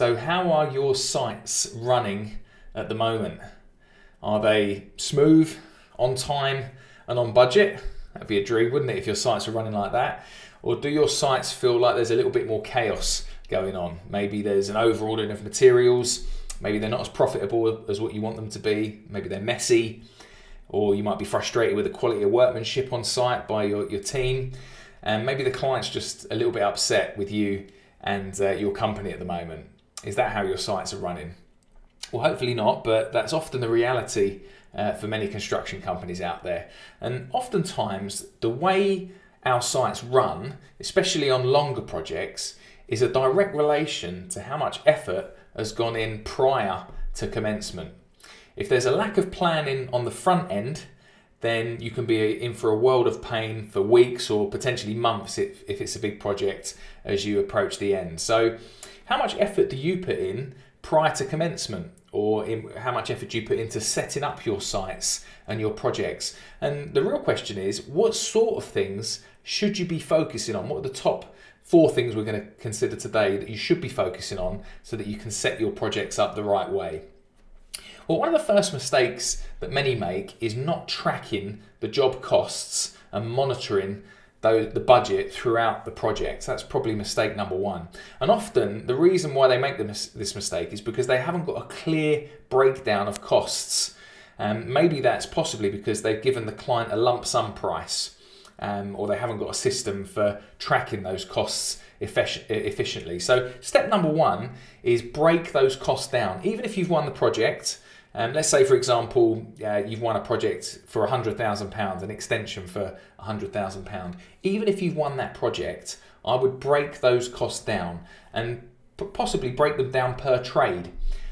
So, how are your sites running at the moment? Are they smooth, on time, and on budget? That'd be a dream, wouldn't it, if your sites are running like that? Or do your sites feel like there's a little bit more chaos going on? Maybe there's an overordering of materials, maybe they're not as profitable as what you want them to be, maybe they're messy, or you might be frustrated with the quality of workmanship on site by your, your team, and maybe the client's just a little bit upset with you and uh, your company at the moment. Is that how your sites are running? Well, hopefully not, but that's often the reality uh, for many construction companies out there. And oftentimes, the way our sites run, especially on longer projects, is a direct relation to how much effort has gone in prior to commencement. If there's a lack of planning on the front end, then you can be in for a world of pain for weeks or potentially months if, if it's a big project as you approach the end. So, how much effort do you put in prior to commencement? Or in, how much effort do you put into setting up your sites and your projects? And the real question is what sort of things should you be focusing on? What are the top four things we're going to consider today that you should be focusing on so that you can set your projects up the right way? Well, one of the first mistakes that many make is not tracking the job costs and monitoring the budget throughout the project. That's probably mistake number one. And often the reason why they make this mistake is because they haven't got a clear breakdown of costs. Um, maybe that's possibly because they've given the client a lump sum price. Um, or they haven't got a system for tracking those costs efficiently. So, step number one is break those costs down. Even if you've won the project, um, let's say, for example, uh, you've won a project for £100,000, an extension for £100,000. Even if you've won that project, I would break those costs down and possibly break them down per trade.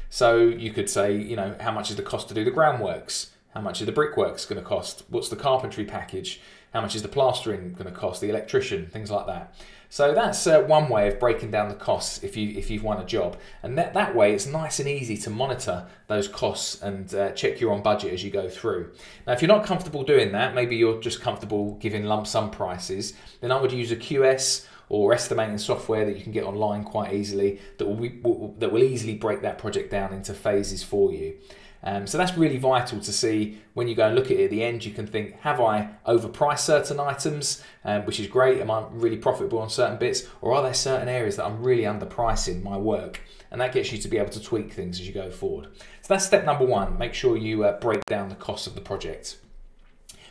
So you could say, you know, how much is the cost to do the groundworks? How much is the brickworks going to cost? What's the carpentry package? How much is the plastering going to cost? The electrician, things like that. So that's uh, one way of breaking down the costs if you if you've won a job, and that that way it's nice and easy to monitor those costs and uh, check you're on budget as you go through. Now, if you're not comfortable doing that, maybe you're just comfortable giving lump sum prices, then I would use a QS or estimating software that you can get online quite easily that will, that will easily break that project down into phases for you. Um, so that's really vital to see when you go and look at it at the end. You can think, have I overpriced certain items, um, which is great? Am I really profitable on certain bits, or are there certain areas that I'm really underpricing my work? And that gets you to be able to tweak things as you go forward. So that's step number one. Make sure you uh, break down the cost of the project.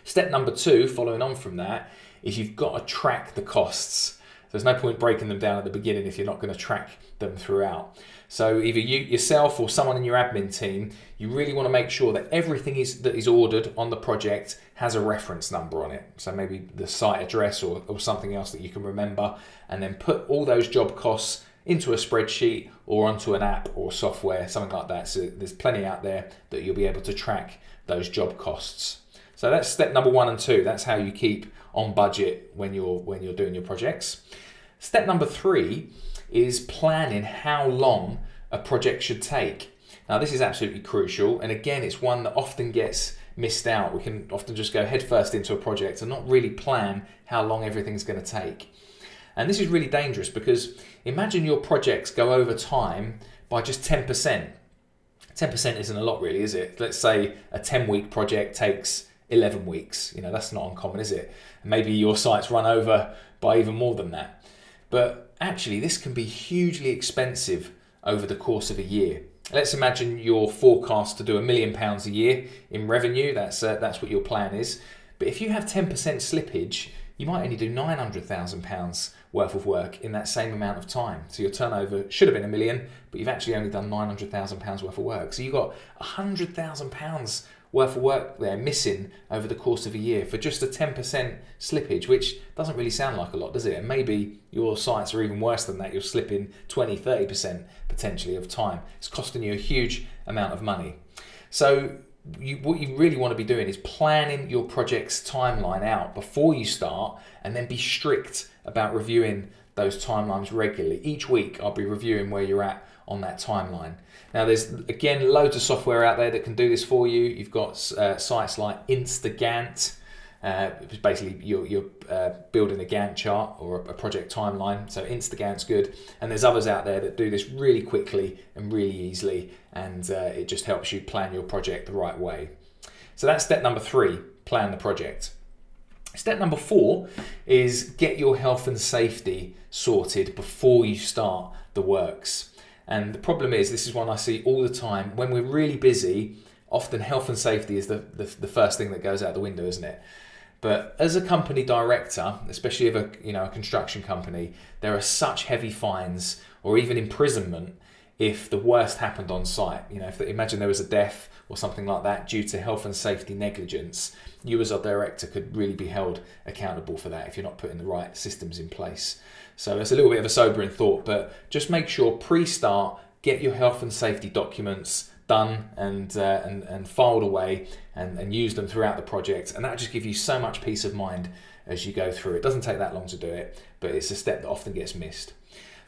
Step number two, following on from that, is you've got to track the costs. There's no point breaking them down at the beginning if you're not going to track them throughout. So either you yourself or someone in your admin team, you really want to make sure that everything is that is ordered on the project has a reference number on it. So maybe the site address or, or something else that you can remember, and then put all those job costs into a spreadsheet or onto an app or software, something like that. So there's plenty out there that you'll be able to track those job costs. So that's step number one and two. That's how you keep on budget when you're when you're doing your projects. Step number three is planning how long a project should take. Now, this is absolutely crucial, and again, it's one that often gets missed out. We can often just go headfirst into a project and not really plan how long everything's going to take. And this is really dangerous because imagine your projects go over time by just 10%. 10% isn't a lot, really, is it? Let's say a 10 week project takes 11 weeks. You know, that's not uncommon, is it? Maybe your sites run over by even more than that. But actually, this can be hugely expensive over the course of a year. Let's imagine your forecast to do a million pounds a year in revenue. That's uh, that's what your plan is. But if you have 10% slippage, you might only do 900,000 pounds worth of work in that same amount of time. So your turnover should have been a million, but you've actually only done 900,000 pounds worth of work. So you've got 100,000 pounds worth of work there missing over the course of a year for just a 10% slippage, which doesn't really sound like a lot, does it? And maybe your sites are even worse than that. You're slipping 20, 30% potentially of time. It's costing you a huge amount of money. So, you, what you really want to be doing is planning your project's timeline out before you start and then be strict about reviewing those timelines regularly. Each week, I'll be reviewing where you're at on that timeline. Now, there's again loads of software out there that can do this for you. You've got uh, sites like Instagantt, Uh, basically, you're, you're uh, building a Gantt chart or a, project timeline. So Instagantt's good, and there's others out there that do this really quickly and really easily, and uh, it just helps you plan your project the right way. So that's step number three: plan the project. Step number four is get your health and safety sorted before you start the works. And the problem is, this is one I see all the time. When we're really busy, often health and safety is the, the, the first thing that goes out the window, isn't it? But as a company director, especially of a you know a construction company, there are such heavy fines or even imprisonment if the worst happened on site. You know, if imagine there was a death or something like that due to health and safety negligence, you as a director could really be held accountable for that if you're not putting the right systems in place. So it's a little bit of a sobering thought, but just make sure pre-start, get your health and safety documents done and uh, and, and filed away and, and use them throughout the project and that just give you so much peace of mind as you go through it doesn't take that long to do it but it's a step that often gets missed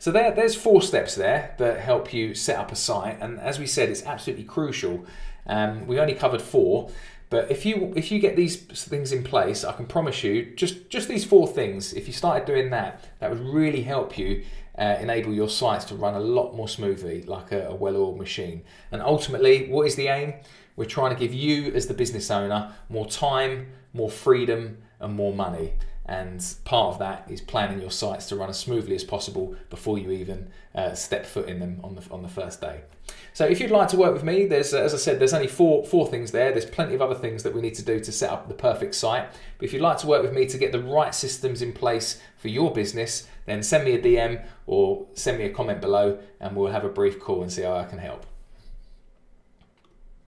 so there, there's four steps there that help you set up a site and as we said it's absolutely crucial um, we only covered four but if you if you get these things in place, I can promise you, just just these four things. If you started doing that, that would really help you uh, enable your sites to run a lot more smoothly, like a, a well-oiled machine. And ultimately, what is the aim? We're trying to give you, as the business owner, more time, more freedom, and more money. And part of that is planning your sites to run as smoothly as possible before you even uh, step foot in them on the on the first day. So if you'd like to work with me, there's, as I said, there's only four, four things there. There's plenty of other things that we need to do to set up the perfect site. But if you'd like to work with me to get the right systems in place for your business, then send me a DM or send me a comment below and we'll have a brief call and see how I can help.